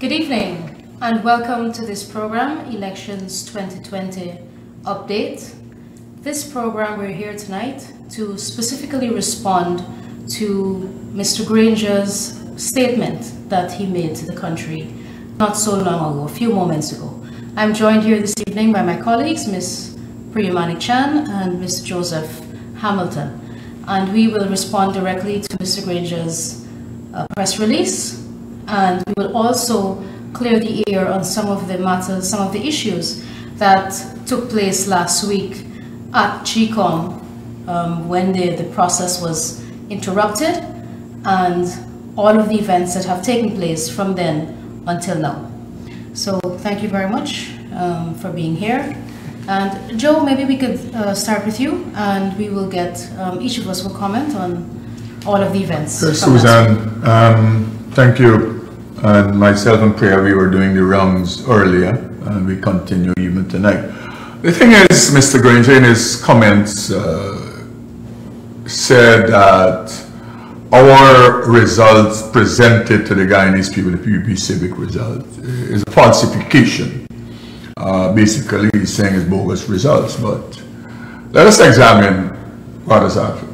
Good evening and welcome to this program, Elections 2020 Update. This program, we're here tonight to specifically respond to Mr. Granger's statement that he made to the country not so long ago, a few moments ago. I'm joined here this evening by my colleagues, Ms. Priya Manickchand and Mr. Joseph Hamilton. And we will respond directly to Mr. Granger's uh, press release and we will also clear the air on some of the matters, some of the issues that took place last week at GECOM um, when the, the process was interrupted and all of the events that have taken place from then until now. So thank you very much um, for being here. And Joe, maybe we could uh, start with you and we will get, um, each of us will comment on all of the events. Susan, um, thank you and myself and Priya, we were doing the rounds earlier, and we continue even tonight. The thing is, Mr. Granger in his comments uh, said that our results presented to the Guyanese people, the PPP civic result, is a falsification. Uh, basically, he's saying it's bogus results, but let us examine what has happened.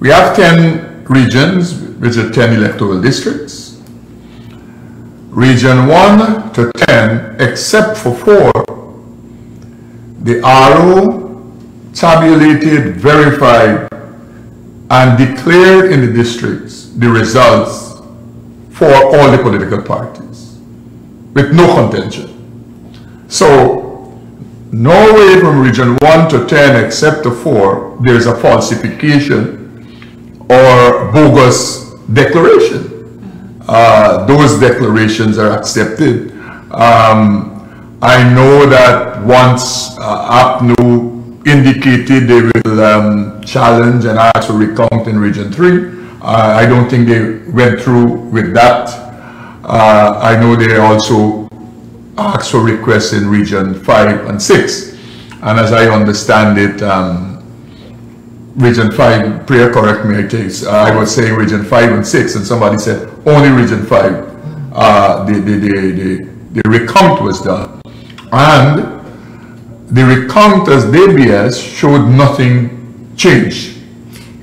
We have 10 regions, which are 10 electoral districts. Region 1 to 10, except for 4, the RO tabulated, verified, and declared in the districts the results for all the political parties with no contention. So, no way from region 1 to 10 except to 4, there's a falsification or bogus declaration uh, those declarations are accepted. Um, I know that once uh, APNU indicated they will um, challenge and ask for recount in Region 3. Uh, I don't think they went through with that. Uh, I know they also asked for requests in Region 5 and 6. And as I understand it, um, Region 5, Priya correct me, I think, uh, I was saying Region 5 and 6, and somebody said only Region 5, uh, the, the, the, the, the recount was done. And the recount as DBS showed nothing changed.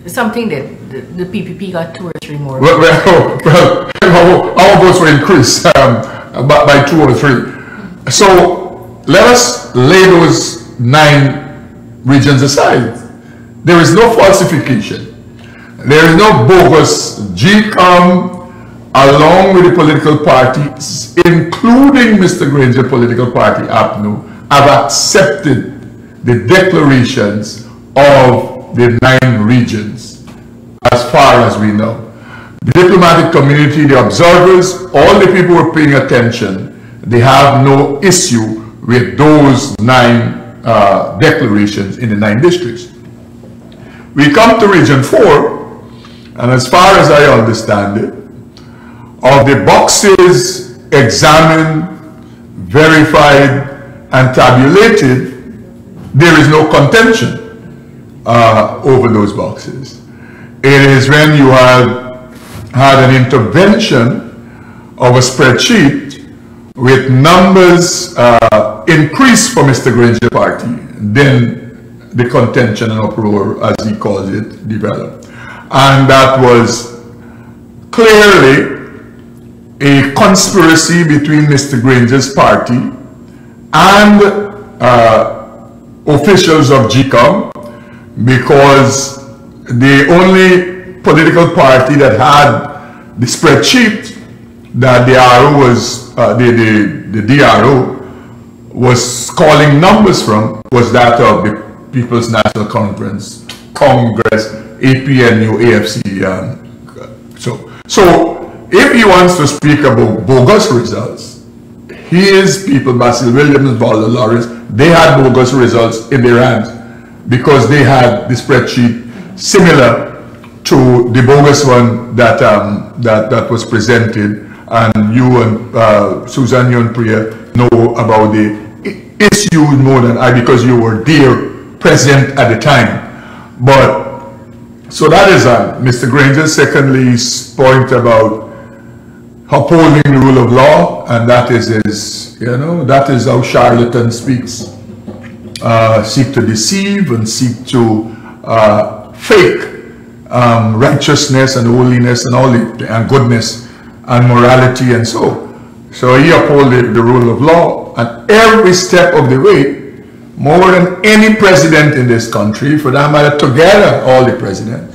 Something that the, the, PPP got two or three more. Well, well, well our votes were increased um, by, by two or three. So let us lay those nine regions aside there is no falsification. There is no bogus GECOM along with the political parties, including Mr. Granger political party, APNU, have accepted the declarations of the nine regions as far as we know. The diplomatic community, the observers, all the people who are paying attention, they have no issue with those nine uh, declarations in the nine districts. We come to region 4, and as far as I understand it, of the boxes examined, verified, and tabulated, there is no contention uh, over those boxes. It is when you have had an intervention of a spreadsheet with numbers uh, increased for Mr. Granger party, then the contention and uproar, as he calls it, developed. And that was clearly a conspiracy between Mr. Granger's party and uh, officials of GECOM because the only political party that had the spreadsheet that the RO was, uh, the, the, the DRO was calling numbers from was that of the People's National Conference, Congress, APNU, AFC. Um, so, so if he wants to speak about bogus results, his people, Basil Williams, Valda Lawrence, they had bogus results in their hands because they had the spreadsheet similar to the bogus one that um, that that was presented, and you and uh, Susan, you and Priya know about the issue more than I because you were there president at the time. But, so that is uh, Mr. Granger. Secondly, point about upholding the rule of law, and that is his, you know, that is how charlatan speaks. Uh, seek to deceive and seek to uh, fake um, righteousness and holiness and all the, and goodness and morality and so. So he upholded the rule of law and every step of the way, more than any president in this country, for that matter, together all the president.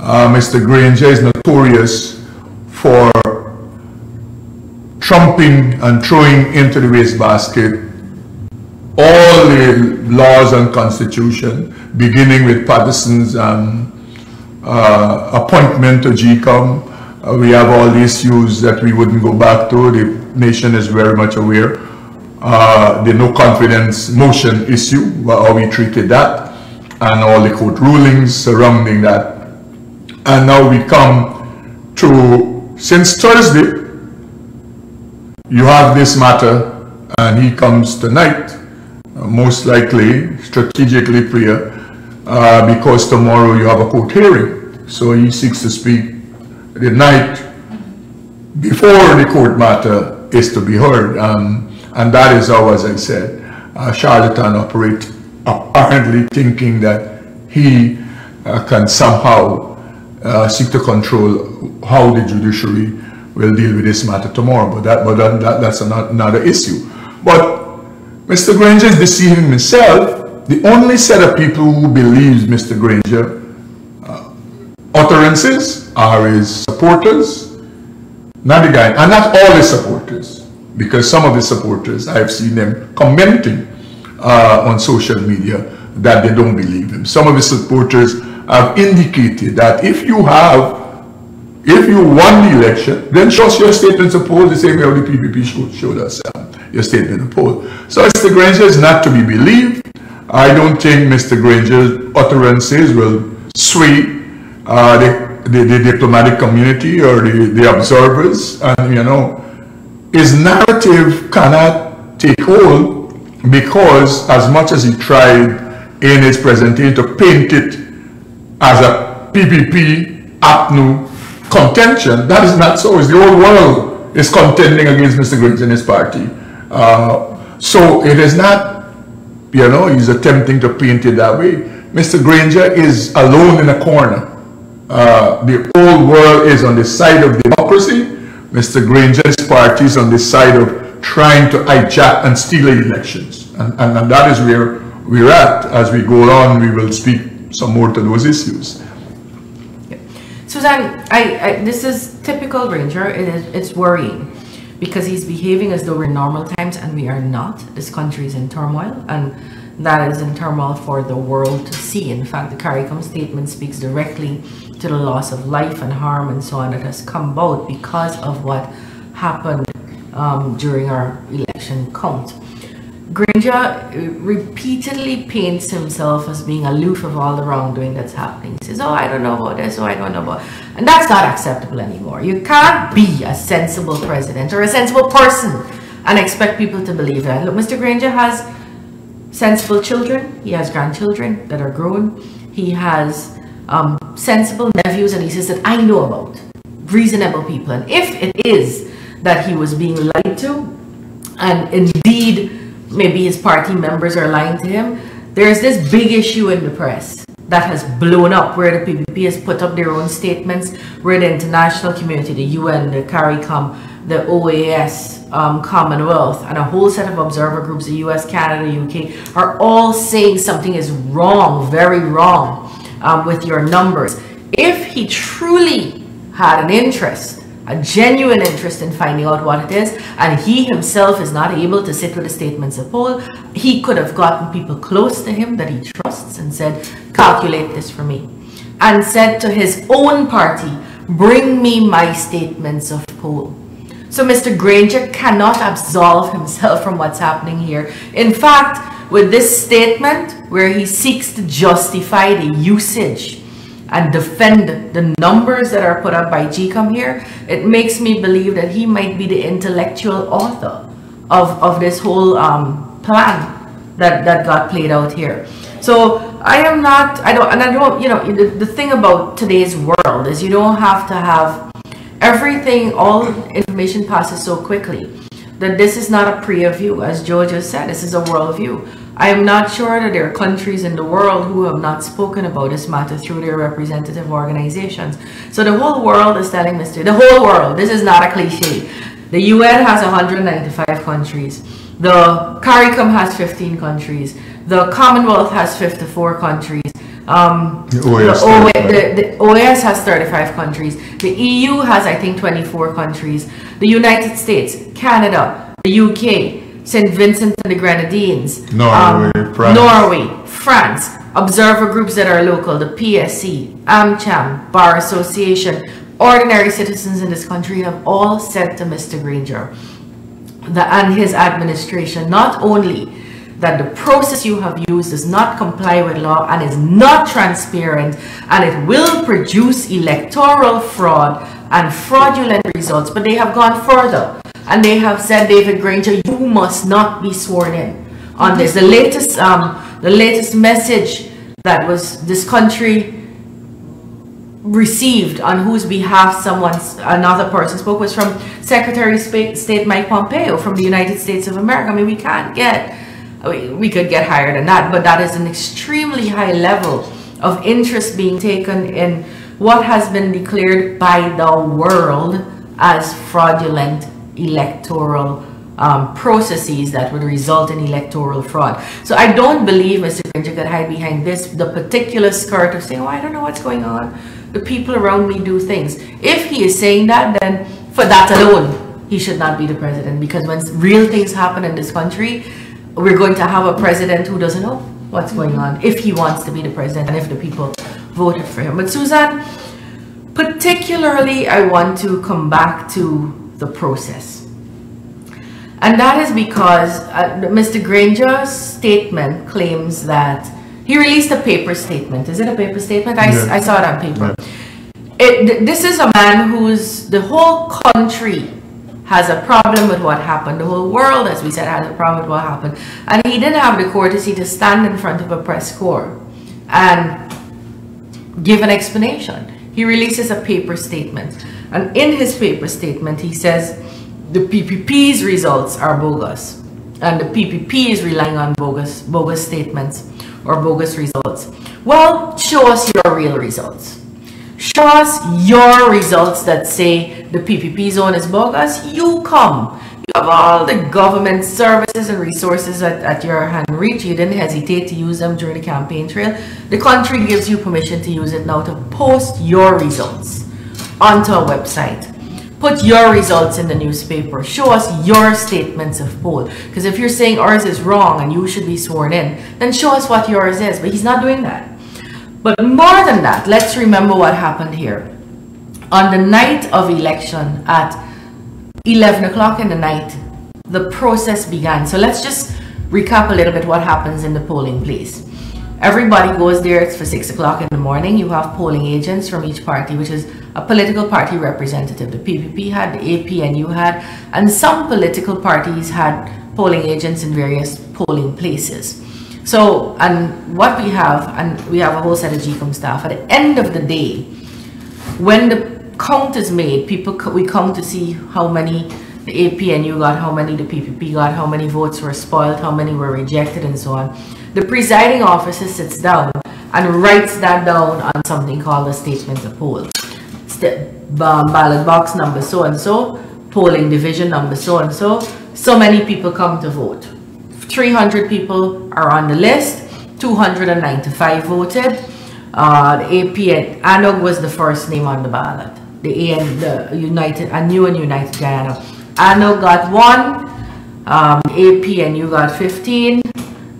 Uh, Mr. Granger is notorious for trumping and throwing into the wastebasket all the laws and constitution, beginning with Patterson's um, uh, appointment to GECOM. Uh, we have all the issues that we wouldn't go back to. The nation is very much aware. Uh, the no confidence motion issue, how we treated that, and all the court rulings surrounding that. And now we come to, since Thursday, you have this matter, and he comes tonight, uh, most likely strategically prior, uh, because tomorrow you have a court hearing. So he seeks to speak the night before the court matter is to be heard. Um, and that is how, as I said, uh, charlatan operate apparently thinking that he uh, can somehow uh, seek to control how the judiciary will deal with this matter tomorrow. But that, but that, that that's another, another issue. But Mr. Granger is deceiving himself the only set of people who believes Mr. Granger uh, utterances are his supporters, not the guy, and not all his supporters, because some of his supporters, I have seen them commenting uh, on social media that they don't believe him. Some of his supporters have indicated that if you have, if you won the election, then show your statement of poll the same way the PPP showed, showed us um, your statement of poll. So Mr. Granger is not to be believed. I don't think Mr. Granger's utterances will sway uh, the, the, the, diplomatic community or the, the observers. And, you know, his narrative cannot take hold because as much as he tried in his presentation to paint it as a PPP APNU contention, that is not so. It's the whole world is contending against Mr. Granger and his party. Uh, so it is not you know, he's attempting to paint it that way. Mr. Granger is alone in a corner. Uh, the whole world is on the side of democracy. Mr. Granger's party is on the side of trying to hijack and steal elections. And, and, and that is where we're at. As we go on, we will speak some more to those issues. Suzanne, I, I, this is typical Granger. It is, it's worrying because he's behaving as though we're normal times and we are not. This country is in turmoil and that is in turmoil for the world to see. In fact, the CARICOM statement speaks directly to the loss of life and harm and so on that has come about because of what happened um, during our election count. Granger uh, repeatedly paints himself as being aloof of all the wrongdoing that's happening. He says, oh, I don't know about this, oh, I don't know about... And that's not acceptable anymore. You can't be a sensible president or a sensible person and expect people to believe that. Look, Mr. Granger has sensible children. He has grandchildren that are grown. He has um, sensible nephews and nieces that I know about. Reasonable people. And if it is that he was being lied to, and indeed maybe his party members are lying to him. There's this big issue in the press that has blown up where the PPP has put up their own statements, where the international community, the UN, the CARICOM, the OAS, um, Commonwealth, and a whole set of observer groups, the US, Canada, UK, are all saying something is wrong, very wrong um, with your numbers. If he truly had an interest a genuine interest in finding out what it is, and he himself is not able to sit with the statements of poll, he could have gotten people close to him that he trusts and said, calculate this for me. And said to his own party, bring me my statements of poll. So Mr. Granger cannot absolve himself from what's happening here. In fact, with this statement where he seeks to justify the usage and defend the numbers that are put up by GECOM here, it makes me believe that he might be the intellectual author of, of this whole um, plan that, that got played out here. So I am not, I don't, and I don't, you know, the, the thing about today's world is you don't have to have everything, all information passes so quickly that this is not a preview, as Joe just said, this is a worldview. I am not sure that there are countries in the world who have not spoken about this matter through their representative organizations. So the whole world is telling Mr. The whole world, this is not a cliche. The UN has 195 countries. The CARICOM has 15 countries. The Commonwealth has 54 countries. Um, The OAS the, OA 35. the, the OAS has 35 countries. The EU has, I think, 24 countries. The United States, Canada, the UK, St. Vincent and the Grenadines, um, Norway, France. Norway, France, observer groups that are local, the PSC, AmCham, Bar Association, ordinary citizens in this country have all said to Mr. Granger the, and his administration not only that the process you have used does not comply with law and is not transparent and it will produce electoral fraud and fraudulent results, but they have gone further and they have said, David Granger, you must not be sworn in on this. The latest, um, the latest message that was this country received on whose behalf someone, another person spoke was from Secretary of State Mike Pompeo from the United States of America. I mean, we can't get, we, we could get higher than that, but that is an extremely high level of interest being taken in what has been declared by the world as fraudulent electoral um, processes that would result in electoral fraud. So I don't believe Mr. Granger could hide behind this, the particular skirt of saying, oh, I don't know what's going on. The people around me do things. If he is saying that, then for that alone, he should not be the president because when real things happen in this country, we're going to have a president who doesn't know what's going on if he wants to be the president and if the people voted for him. But Suzanne, particularly I want to come back to the process. And that is because uh, Mr. Granger's statement claims that he released a paper statement. Is it a paper statement? I. I saw it on paper. It, this is a man who's, the whole country has a problem with what happened. The whole world, as we said, has a problem with what happened. And he didn't have the courtesy to stand in front of a press corps and give an explanation. He releases a paper statement. And in his paper statement, he says the PPP's results are bogus. And the PPP is relying on bogus, bogus statements or bogus results. Well, show us your real results. Show us your results that say the PPP zone is bogus. You come. You have all the government services and resources at, at your hand reach. You didn't hesitate to use them during the campaign trail. The country gives you permission to use it now to post your results onto a website. Put your results in the newspaper. Show us your statements of poll. Because if you're saying ours is wrong and you should be sworn in, then show us what yours is. But he's not doing that. But more than that, let's remember what happened here. On the night of election at 11 o'clock in the night, the process began. So let's just recap a little bit what happens in the polling place. Everybody goes there, it's for 6 o'clock in the morning. You have polling agents from each party, which is a political party representative. The PPP had, the APNU had, and some political parties had polling agents in various polling places. So, and what we have, and we have a whole set of GECOM staff, at the end of the day, when the count is made, people, we come to see how many the APNU got, how many the PPP got, how many votes were spoiled, how many were rejected, and so on. The presiding officer sits down and writes that down on something called a statement of poll. The um, ballot box number so and so, polling division number so and so, so many people come to vote. 300 people are on the list, 295 voted. Uh, the AP, and ANUG was the first name on the ballot. The AN, the United, a new and United Guyana. ANUG got one, um, you got 15,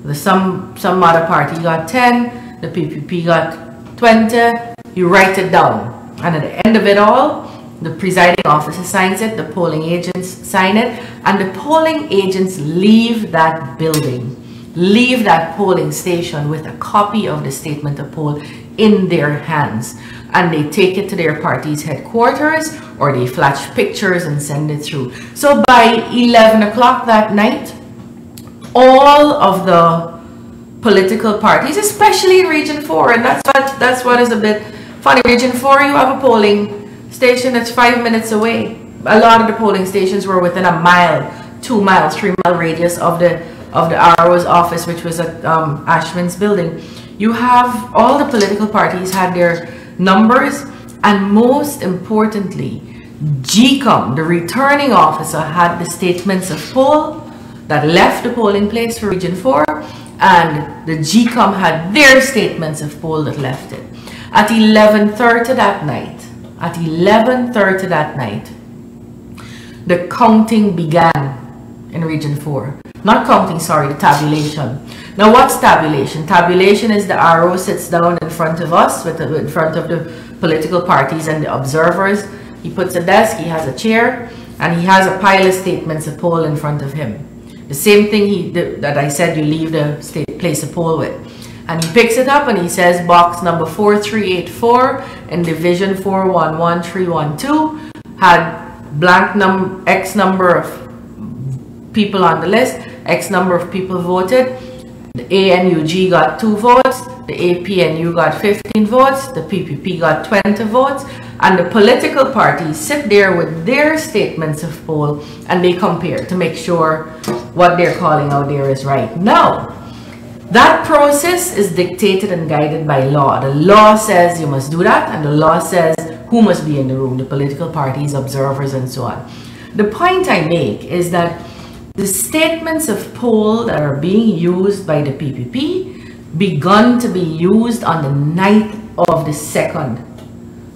the some, some other party got 10, the PPP got 20, you write it down. And at the end of it all, the presiding officer signs it, the polling agents sign it, and the polling agents leave that building, leave that polling station with a copy of the statement of poll in their hands. And they take it to their party's headquarters or they flash pictures and send it through. So by 11 o'clock that night, all of the political parties, especially in Region 4, and that's what, that's what is a bit funny. Region 4, you have a polling station that's five minutes away. A lot of the polling stations were within a mile, two miles, three mile radius of the of the RO's office, which was at um, Ashmins building. You have all the political parties had their numbers, and most importantly, GECOM, the returning officer, had the statements of poll that left the polling place for Region 4, and the GECOM had their statements of poll that left it. At 11.30 that night, at 11.30 that night, the counting began in Region 4. Not counting, sorry, the tabulation. Now what's tabulation? Tabulation is the RO sits down in front of us, with the, in front of the political parties and the observers. He puts a desk, he has a chair, and he has a pile of statements of poll in front of him. The same thing he the, that I said you leave the state place of poll with. And he picks it up and he says box number 4384 in division 411312 had blank num X number of people on the list, X number of people voted. The ANUG got two votes, the APNU got 15 votes, the PPP got 20 votes, and the political parties sit there with their statements of poll and they compare to make sure what they're calling out there is right. Now, that process is dictated and guided by law. The law says you must do that, and the law says who must be in the room, the political parties, observers, and so on. The point I make is that the statements of poll that are being used by the PPP begun to be used on the night of the second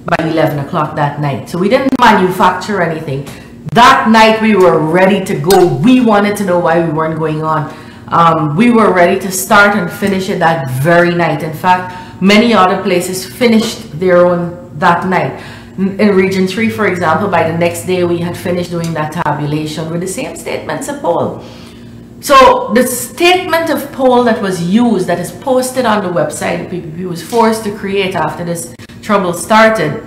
by 11 o'clock that night. So we didn't manufacture anything. That night we were ready to go. We wanted to know why we weren't going on. Um, we were ready to start and finish it that very night. In fact, many other places finished their own that night. In region 3 for example by the next day we had finished doing that tabulation with the same statements of poll so the statement of poll that was used that is posted on the website the PPP was forced to create after this trouble started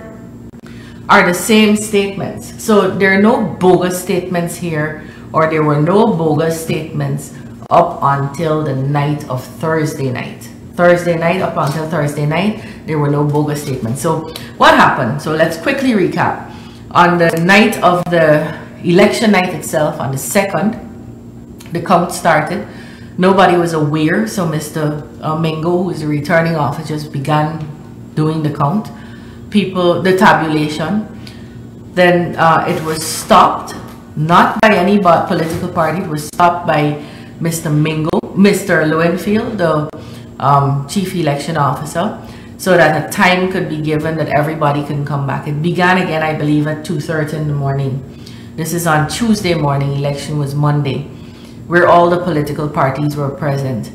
are the same statements. So there are no bogus statements here or there were no bogus statements up until the night of Thursday night Thursday night up until Thursday night, there were no bogus statements. So what happened? So let's quickly recap. On the night of the election night itself, on the 2nd, the count started. Nobody was aware, so Mr. Uh, Mingo, who is the returning officer, just began doing the count. People, the tabulation. Then uh, it was stopped, not by any political party, it was stopped by Mr. Mingo, Mr. Lowenfield, the um, chief election officer so that a time could be given that everybody can come back. It began again, I believe, at 2.30 in the morning. This is on Tuesday morning, election was Monday, where all the political parties were present,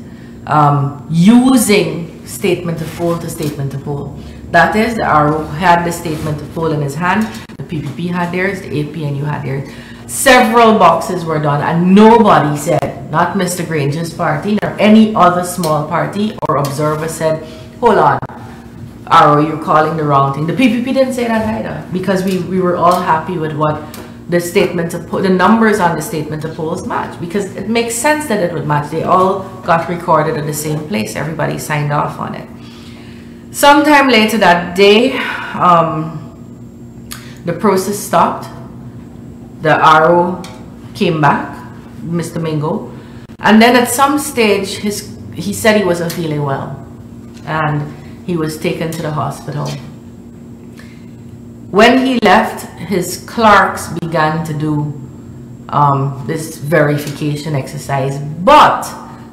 um, using statement of poll to statement of poll. That is, the RO had the statement of poll in his hand, the PPP had theirs, the APNU had theirs. Several boxes were done and nobody said, not Mr. Granger's party nor any other small party or observer said, hold on, RO, you're calling the wrong thing. The PPP didn't say that either because we, we were all happy with what the statement of the numbers on the statement of polls match because it makes sense that it would match. They all got recorded at the same place. Everybody signed off on it. Sometime later that day, um, the process stopped the RO came back, Mr. Mingo, and then at some stage his he said he wasn't feeling well and he was taken to the hospital. When he left, his clerks began to do um, this verification exercise, but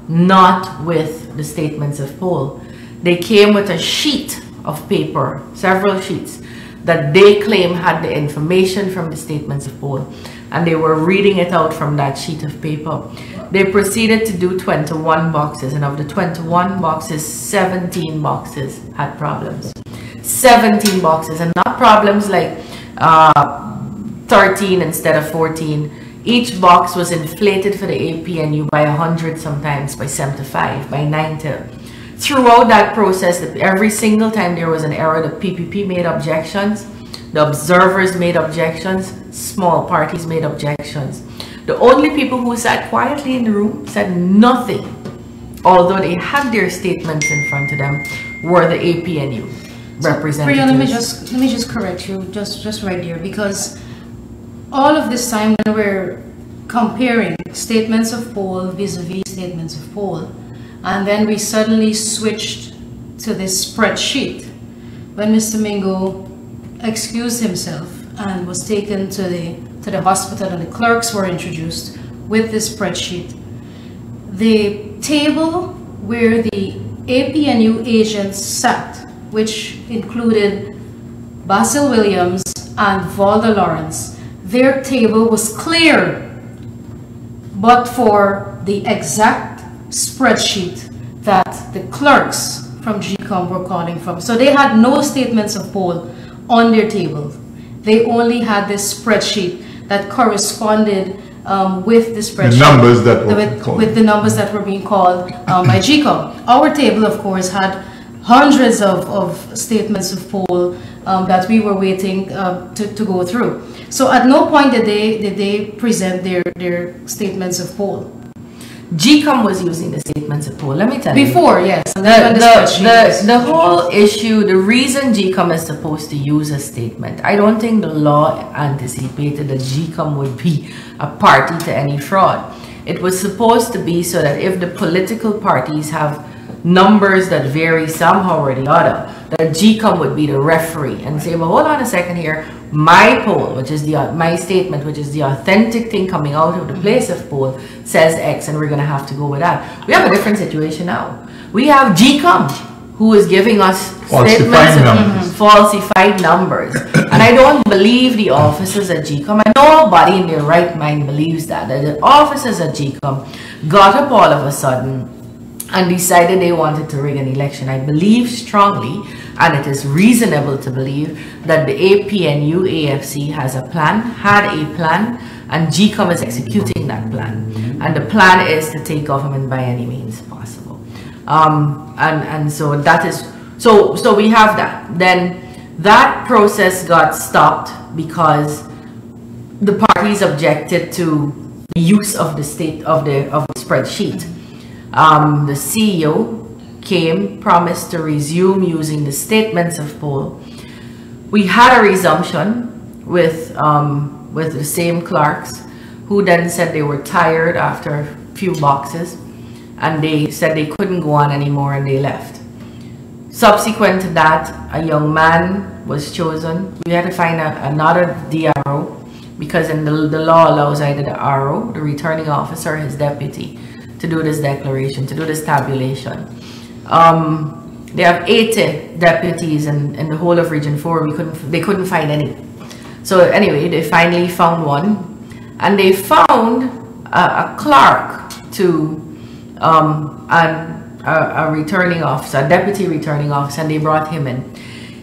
not with the statements of poll. They came with a sheet of paper, several sheets, that they claim had the information from the statements of poll and they were reading it out from that sheet of paper. They proceeded to do 21 boxes and of the 21 boxes, 17 boxes had problems. 17 boxes and not problems like uh, 13 instead of 14. Each box was inflated for the APNU by 100 sometimes, by 75, by 90 throughout that process, every single time there was an error, the PPP made objections, the observers made objections, small parties made objections. The only people who sat quietly in the room said nothing, although they had their statements in front of them, were the APNU. representatives. Priya, let me just let me just correct you just just right there because all of this time when we're comparing statements of poll vis-a-vis statements of poll, and then we suddenly switched to this spreadsheet when Mr. Mingo excused himself and was taken to the to the hospital and the clerks were introduced with this spreadsheet. The table where the APNU agents sat, which included Basil Williams and Valda Lawrence, their table was clear, but for the exact spreadsheet that the clerks from GECOM were calling from. So they had no statements of poll on their table. They only had this spreadsheet that corresponded um, with the spreadsheet. The numbers that were with, called. with the numbers that were being called um, by GECOM. Our table, of course, had hundreds of, of statements of poll um, that we were waiting uh, to, to go through. So at no point did they did they present their, their statements of poll. GECOM was using the statements of poll. Let me tell you. Before, yes. The, the, the, the whole issue, the reason GECOM is supposed to use a statement, I don't think the law anticipated that GECOM would be a party to any fraud. It was supposed to be so that if the political parties have numbers that vary somehow or the other, that GECOM would be the referee and say, well, hold on a second here. My poll, which is the my statement, which is the authentic thing coming out of the place of poll, says X, and we're going to have to go with that. We have a different situation now. We have GECOM, who is giving us Falsified statements mm-hmm, numbers. falsified numbers. and I don't believe the officers at GECOM, and nobody in their right mind believes that, that the officers at GECOM got up all of a sudden and decided they wanted to rig an election. I believe strongly, and it is reasonable to believe, that the APNU AFC has a plan, had a plan, and GECOM is executing that plan. And the plan is to take government by any means possible. Um, and, and so that is, so, so we have that. Then that process got stopped because the parties objected to the use of the state of the of the spreadsheet. Um, the CEO came, promised to resume using the statements of poll. We had a resumption with um, with the same clerks, who then said they were tired after a few boxes, and they said they couldn't go on anymore, and they left. Subsequent to that, a young man was chosen. We had to find a, another DRO because in the, the law allows either the RO, the returning officer, his deputy to do this declaration, to do this tabulation. Um, they have 80 deputies in, in the whole of Region 4. We couldn't, they couldn't find any. So anyway, they finally found one and they found a, a clerk to um, and a, a returning officer, a deputy returning officer, and they brought him in.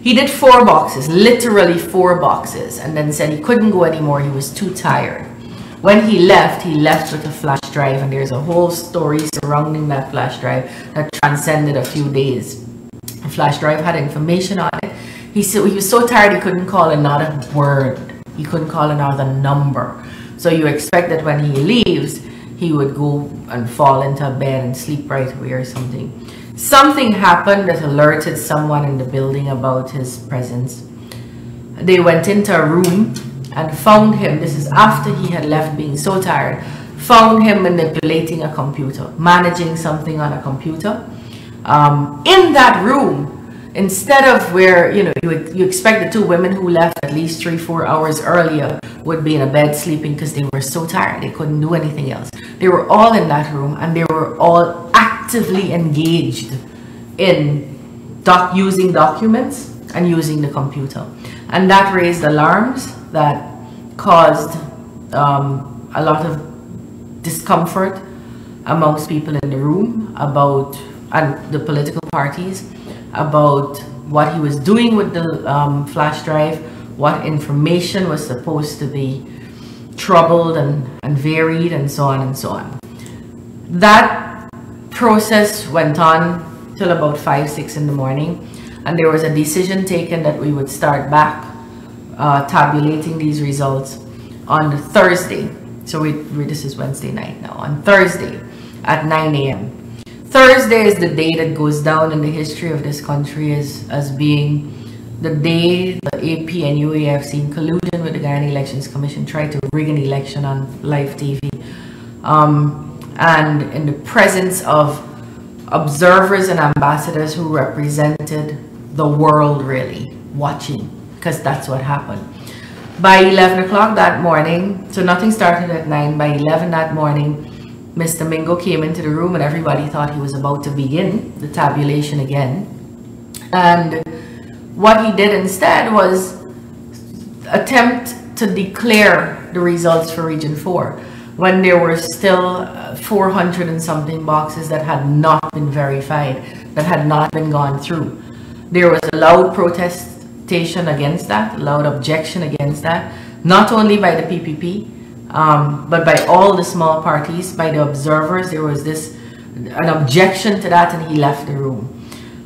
He did four boxes, literally four boxes, and then said he couldn't go anymore. He was too tired. When he left, he left with a flash drive, and there's a whole story surrounding that flash drive that transcended a few days. The flash drive had information on it. He said he was so tired he couldn't call another word. He couldn't call another number. So you expect that when he leaves, he would go and fall into a bed and sleep right away or something. Something happened that alerted someone in the building about his presence. They went into a room and found him. This is after he had left being so tired. Found him manipulating a computer, managing something on a computer. Um, in that room, instead of where you know you, you expect the two women who left at least three four hours earlier would be in a bed sleeping because they were so tired they couldn't do anything else they were all in that room and they were all actively engaged in doc using documents and using the computer and that raised alarms that caused um, a lot of discomfort amongst people in the room about and the political parties about what he was doing with the um, flash drive, what information was supposed to be troubled and, and varied and so on and so on. That process went on till about 5, 6 in the morning and there was a decision taken that we would start back uh, tabulating these results on Thursday. So we, we, this is Wednesday night now. On Thursday at 9 a.m. Thursday is the day that goes down in the history of this country as, as being the day the AP and UAFC in collusion with the Guyana Elections Commission tried to rig an election on live TV. Um, and in the presence of observers and ambassadors who represented the world really watching, because that's what happened. By 11 o'clock that morning, so nothing started at 9, by 11 that morning, Mr. Mingo came into the room and everybody thought he was about to begin the tabulation again. And what he did instead was attempt to declare the results for Region 4 when there were still uh, 400 and something boxes that had not been verified, that had not been gone through. There was a loud against that, loud objection against that, not only by the PPP, um, but by all the small parties, by the observers. There was this an objection to that, and he left the room.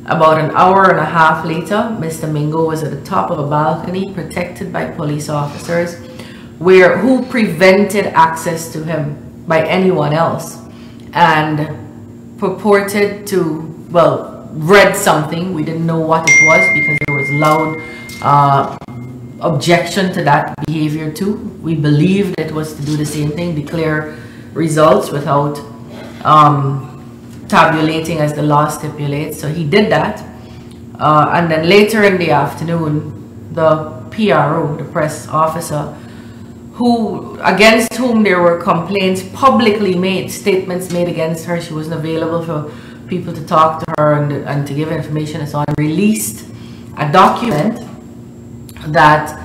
About an hour and a half later, Mr. Mingo was at the top of a balcony protected by police officers where who prevented access to him by anyone else and purported to well read something we didn't know what it was because loud uh, objection to that behavior too we believed it was to do the same thing declare results without um, tabulating as the law stipulates. So he did that. Uh, and then later in the afternoon, the PRO, the press officer, who against whom there were complaints publicly made, statements made against her. She wasn't available for people to talk to her and, and to give information and so on, released a document that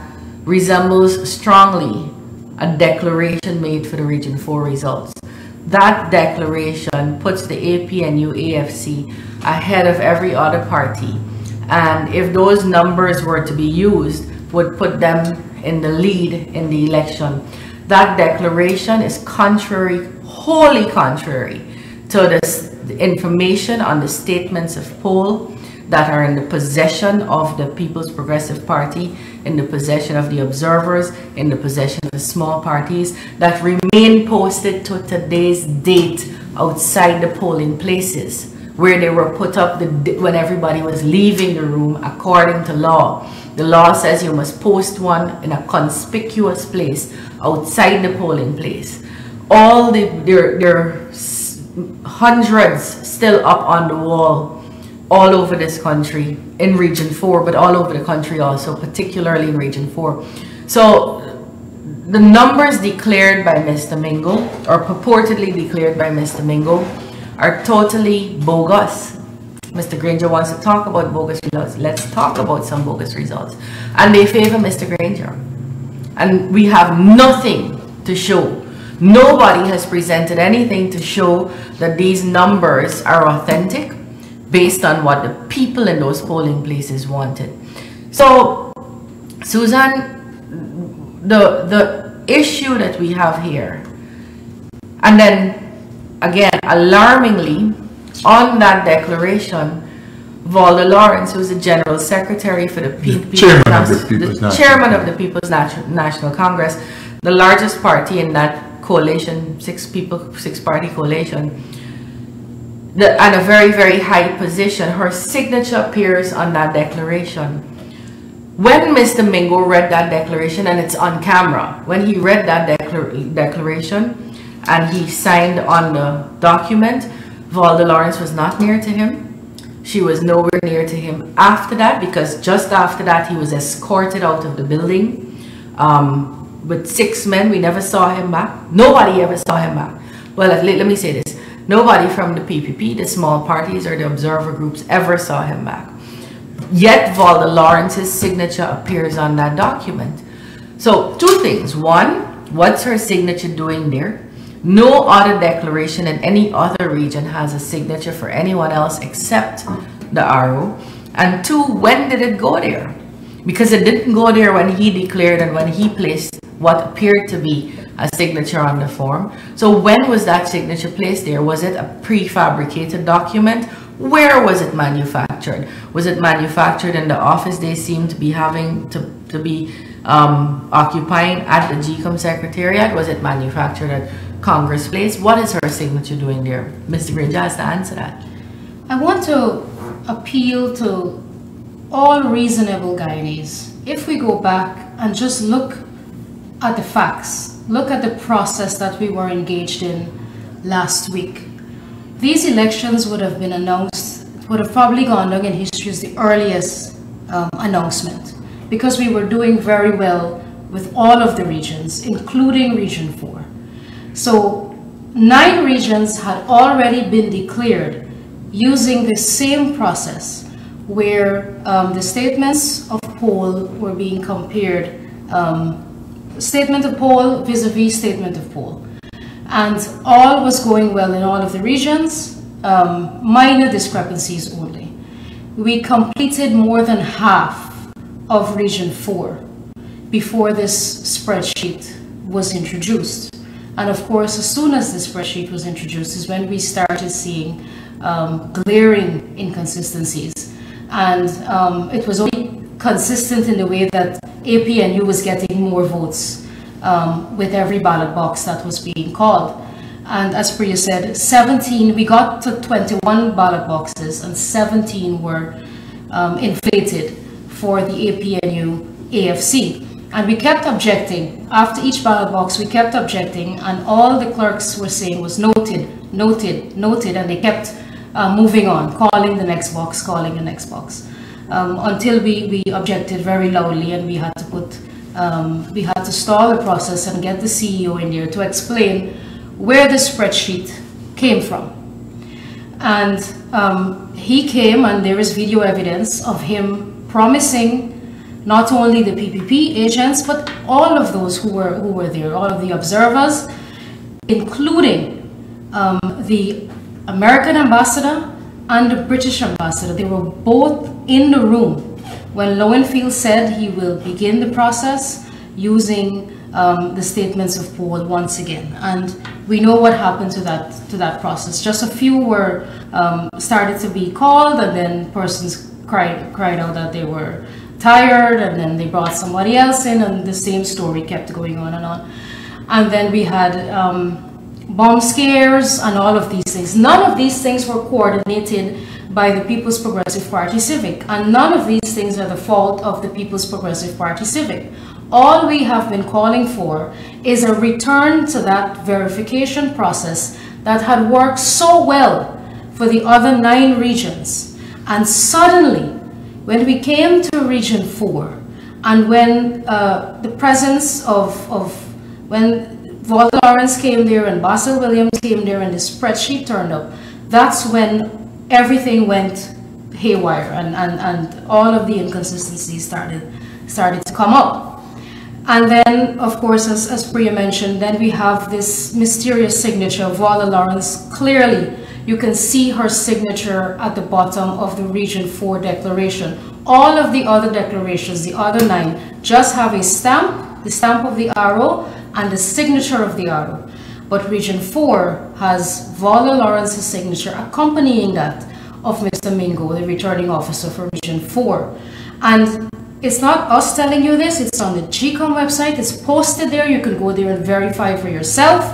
resembles strongly a declaration made for the Region 4 results that declaration puts the APNU AFC ahead of every other party. And if those numbers were to be used, would put them in the lead in the election. That declaration is contrary, wholly contrary to the information on the statements of poll that are in the possession of the People's Progressive Party, in the possession of the observers, in the possession of the small parties that remain posted to today's date outside the polling places where they were put up the, when everybody was leaving the room according to law. The law says you must post one in a conspicuous place outside the polling place. All the there, there are hundreds still up on the wall all over this country in region 4 but all over the country also particularly in region 4 so the numbers declared by Mr. Mingo or purportedly declared by Mr. Mingo are totally bogus Mr. Granger wants to talk about bogus results let's talk about some bogus results and they favor Mr. Granger and we have nothing to show nobody has presented anything to show that these numbers are authentic based on what the people in those polling places wanted. So, Susan, the, the issue that we have here, and then again, alarmingly, on that declaration, Valda Lawrence, who's the General Secretary for the, the chairman, of the, People's the chairman of the People's National Congress, the largest party in that coalition, six people, six party coalition, the, and a very, very high position. Her signature appears on that declaration. When Mr. Mingo read that declaration, and it's on camera, when he read that declar declaration and he signed on the document, Valda Lawrence was not near to him. She was nowhere near to him after that because just after that he was escorted out of the building um, with six men. We never saw him back. Nobody ever saw him back. Well, let, let me say this. Nobody from the PPP, the small parties, or the observer groups ever saw him back. Yet Valda Lawrence's signature appears on that document. So two things. One, what's her signature doing there? No other declaration in any other region has a signature for anyone else except the RO. And two, when did it go there? Because it didn't go there when he declared and when he placed what appeared to be a signature on the form. So when was that signature placed there? Was it a prefabricated document? Where was it manufactured? Was it manufactured in the office they seem to be having to, to be um, occupying at the GECOM Secretariat? Was it manufactured at Congress Place? What is her signature doing there? Mr. Granger has to answer that. I want to appeal to all reasonable Guyanese, if we go back and just look at the facts, look at the process that we were engaged in last week, these elections would have been announced, would have probably gone down in history as the earliest um, announcement because we were doing very well with all of the regions, including Region 4. So nine regions had already been declared using the same process where um, the statements of poll were being compared, um, statement of poll vis-a-vis -vis statement of poll. And all was going well in all of the regions, um, minor discrepancies only. We completed more than half of Region 4 before this spreadsheet was introduced. And of course, as soon as the spreadsheet was introduced is when we started seeing um, glaring inconsistencies. And um, it was only consistent in the way that APNU was getting more votes um, with every ballot box that was being called. And as Priya said, 17, we got to 21 ballot boxes and 17 were um, inflated for the APNU AFC. And we kept objecting. After each ballot box, we kept objecting, and all the clerks were saying was noted, noted, noted, and they kept uh, moving on, calling the next box, calling the next box, um, until we, we objected very loudly and we had to put, um, we had to stall the process and get the CEO in there to explain where the spreadsheet came from. And um, he came, and there is video evidence of him promising not only the PPP agents, but all of those who were, who were there, all of the observers, including um, the American ambassador and the British ambassador. They were both in the room when Lowenfield said he will begin the process using um, the statements of poll once again. And we know what happened to that to that process. Just a few were um, started to be called, and then persons cried cried out that they were tired and then they brought somebody else in and the same story kept going on and on. And then we had um, bomb scares and all of these things. None of these things were coordinated by the People's Progressive Party Civic and none of these things are the fault of the People's Progressive Party Civic. All we have been calling for is a return to that verification process that had worked so well for the other nine regions. And suddenly, when we came to Region 4, and when uh, the presence of, of when Valda Lawrence came there and Basil Williams came there and the spreadsheet turned up, that's when everything went haywire and, and, and all of the inconsistencies started, started to come up. And then, of course, as, as Priya mentioned, then we have this mysterious signature of Valda Lawrence clearly you can see her signature at the bottom of the Region 4 declaration. All of the other declarations, the other nine, just have a stamp, the stamp of the RO, and the signature of the RO. But Region 4 has Valda Lawrence's signature accompanying that of Mr. Mingo, the returning officer for Region 4. And it's not us telling you this, it's on the GECOM website, it's posted there, you can go there and verify for yourself.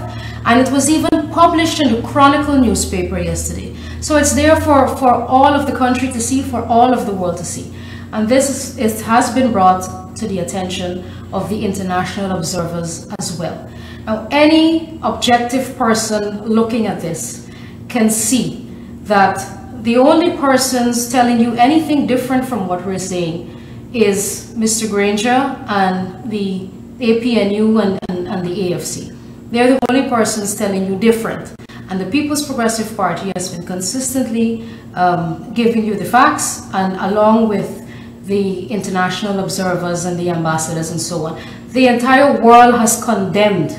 And it was even published in the Chronicle newspaper yesterday. So it's there for, for all of the country to see, for all of the world to see. And this is, it has been brought to the attention of the international observers as well. Now, any objective person looking at this can see that the only persons telling you anything different from what we're saying is Mr. Granger and the APNU and, and, and the AFC. They're the only persons telling you different. And the People's Progressive Party has been consistently um, giving you the facts and along with the international observers and the ambassadors and so on. The entire world has condemned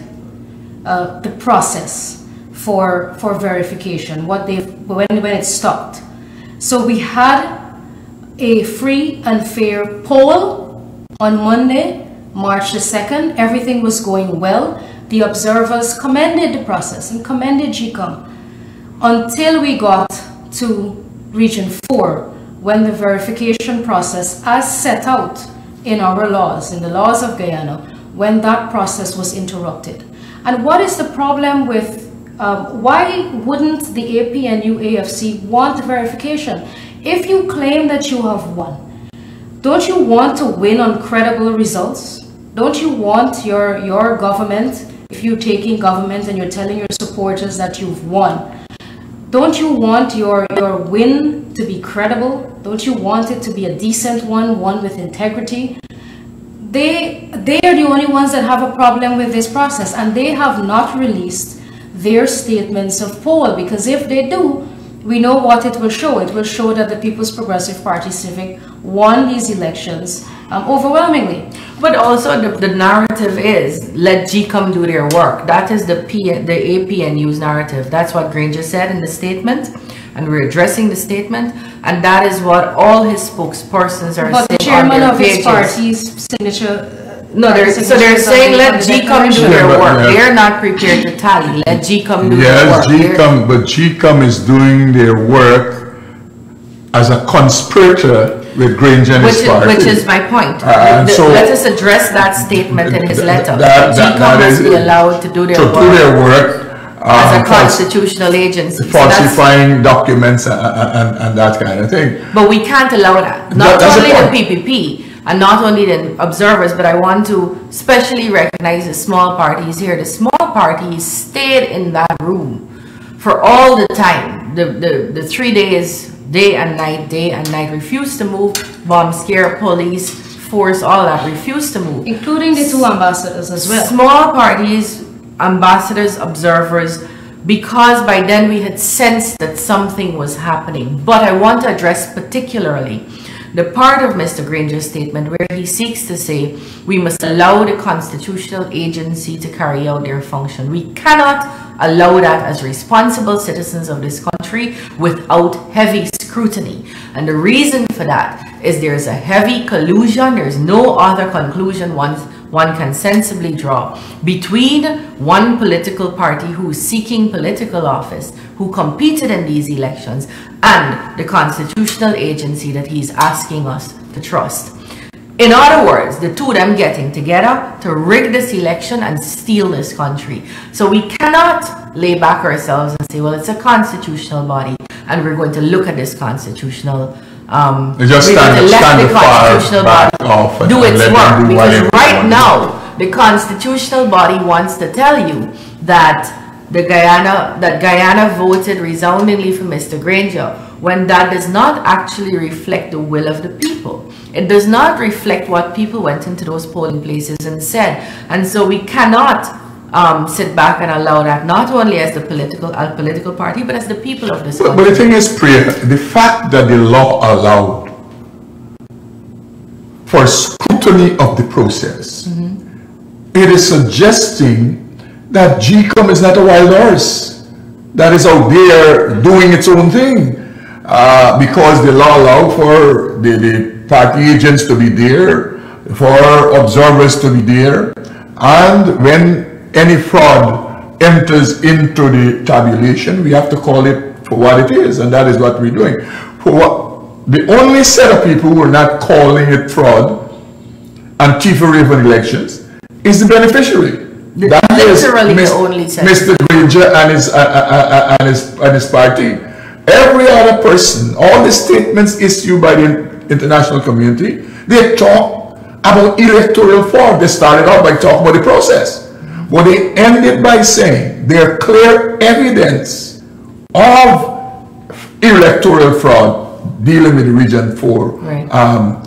uh, the process for, for verification, what they when, when it stopped. So we had a free and fair poll on Monday, March the 2nd. Everything was going well. The observers commended the process and commended GECOM until we got to Region 4 when the verification process as set out in our laws, in the laws of Guyana, when that process was interrupted. And what is the problem with, um, why wouldn't the APNU AFC want verification? If you claim that you have won, don't you want to win on credible results? Don't you want your, your government, if you're taking government and you're telling your supporters that you've won, don't you want your, your win to be credible? Don't you want it to be a decent one, one with integrity? They, they are the only ones that have a problem with this process and they have not released their statements of poll because if they do, we know what it will show. It will show that the People's Progressive Party Civic won these elections um, overwhelmingly. But also the, the narrative is let GECOM do their work. That is the P, the APNU's narrative. That's what Granger said in the statement, and we're addressing the statement, and that is what all his spokespersons are but saying the chairman on their of pages. his party's signature. No, they're, so they're saying let GECOM do their Yeah, work. yeah. They're not prepared to tally. Let GECOM do their Yes, work. They're- GECOM, but GECOM is doing their work as a conspirator with Granger and Which his is, party. which is my point. Uh, The- so- let us address that statement in his letter. that- that- GECOM that must is- be allowed to do their To work do their work. As um, a constitutional agency. So Falsifying documents and, and, and that kind of thing. But we can't allow that. Not that's the only the. PPP and not only the observers, but I want to specially recognize the small parties here. The small parties stayed in that room for all the time. The, the, the three days, day and night, day and night, refused to move, bomb scare, police, force, all that, refused to move. Including the two ambassadors as well. Small parties, ambassadors, observers, because by then we had sensed that something was happening. But I want to address particularly the part of Mr. Granger's statement where he seeks to say we must allow the constitutional agency to carry out their function. We cannot allow that as responsible citizens of this country without heavy scrutiny. And the reason for that is there's a heavy collusion, there's no other conclusion one, one can sensibly draw between one political party who's seeking political office, who competed in these elections, and the constitutional agency that he's asking us to trust. In other words, the two of them getting together to rig this election and steal this country. So we cannot lay back ourselves and say, well, it's a constitutional body and we're going to look at this constitutional um, just stand- let stand the far constitutional body do its work do because right now the constitutional body wants to tell you that the Guyana that Guyana voted resoundingly for Mr. Granger when that does not actually reflect the will of the people. It does not reflect what people went into those polling places and said. And so we cannot um, sit back and allow that not only as the political uh, political party but as the people of this But, but the thing is, Priya, the fact that the law allowed for scrutiny of the process, it is suggesting that GECOM is not a wild horse that is out there doing its own thing. Uh, because the law allowed for the, the party agents to be there, for observers to be there, and when any fraud enters into the tabulation, we have to call it for what it is, and that is what we're doing. For what, the only set of people who are not calling it fraud and thievery of elections is the beneficiary. The- That is literally the only set. Mr. Granger and his, uh, uh, uh, and his, and his party. Every other person, all the statements issued by the international community, they talk about electoral fraud. They started out by talking about the process. But they ended by saying there are clear evidence of electoral fraud dealing with Region 4 Right. um,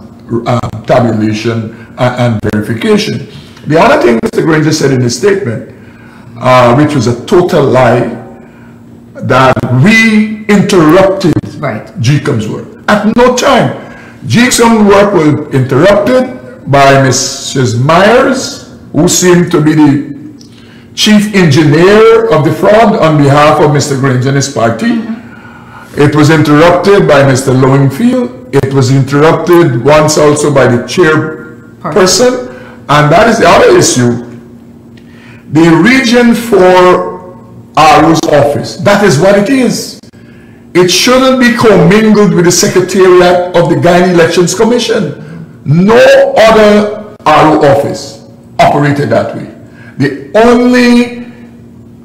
um, tabulation and, and verification. The other thing Mr. Granger said in his statement, uh, which was a total lie, that we interrupted Right. GECOM's work. At no time. GECOM's work was interrupted by Mrs. Myers, who seemed to be the chief engineer of the fraud on behalf of Mr. Granger and his party. Mm-hmm. It was interrupted by Mr. Lowenfield. It was interrupted once also by the chairperson. And that is the other issue. The region 4 RO's office, that is what it is. It shouldn't be commingled with the Secretariat of the Guyana Elections Commission. No other RO office operated that way. Only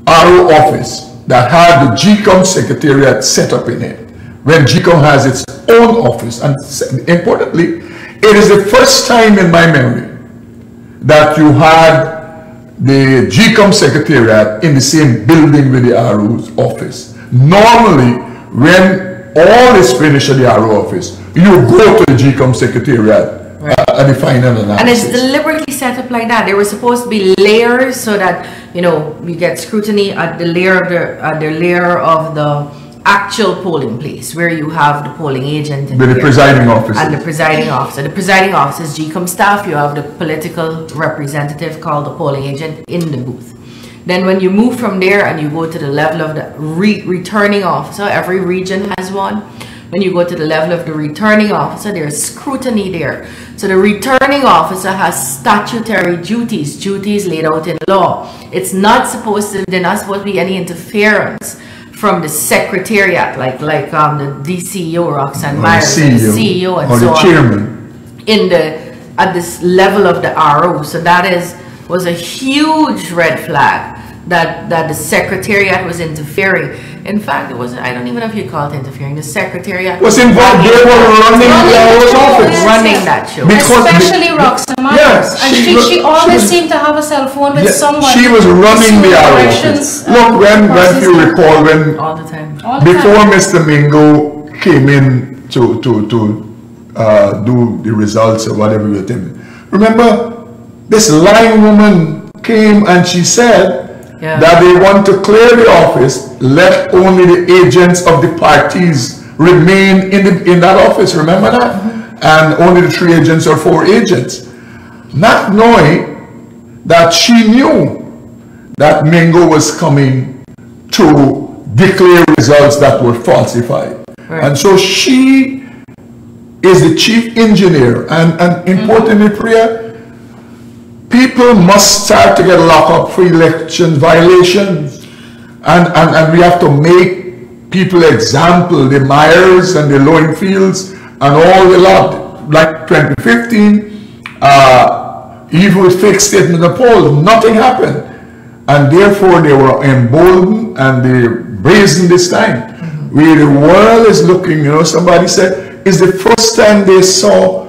RO office that had the GECOM Secretariat set up in it, when GECOM has its own office, and importantly, It is the first time in my memory that you had the GECOM secretariat in the same building with the RO's office. Normally, when all is finished at the RO office, you go to the GECOM secretariat Right. uh, and the final analysis. And it's deliberately set up like that. There were supposed to be layers so that you know you get scrutiny at the layer of the at the layer of the actual polling place where you have the polling agent with the presiding officer. and the presiding officer. The presiding officer is GECOM staff. You have the political representative called the polling agent in the booth. Then when you move from there and you go to the level of the re- returning officer, every region has one. When you go to the level of the returning officer, there's scrutiny there. So the returning officer has statutory duties, duties laid out in law. It's not supposed to, there's not supposed to be any interference from the secretariat, like like um, the DCEO, Roxanne or the Myers, and the CEO, and or so the on chairman. in the at this level of the RO. So that is was a huge red flag that that the secretariat was interfering. In fact, it was I don't even know if you call it interfering. The secretariat Was involved, they were running the Running show, office. yes. running that show. Because- Especially Roxanne Myers. Yeah, and she she, was- she she always was- seemed to have a cell phone with Yeah, someone. She was running the School RO directions, office. um, Look, when, when you recall, when all the time. All the Before time. Mr. Mingo came in to, to, to uh, do the results or whatever you were telling, remember this lying woman came and she said Yeah. that they want to clear the office, let only the agents of the parties remain in, the, in that office, remember that? Mm-hmm. And only the three agents or four agents. Not knowing that she knew that Mingo was coming to declare results that were falsified. Right. And so she is the chief engineer. And, and importantly, Priya, people must start to get locked up for election violations. And, and, and we have to make people example, the Myers and the Lowenfields and all the lot, like 2015, uh, even with fake statement of polls, nothing happened. And therefore they were emboldened and they brazen this time. Where the world is looking, you know, somebody said, it's the first time they saw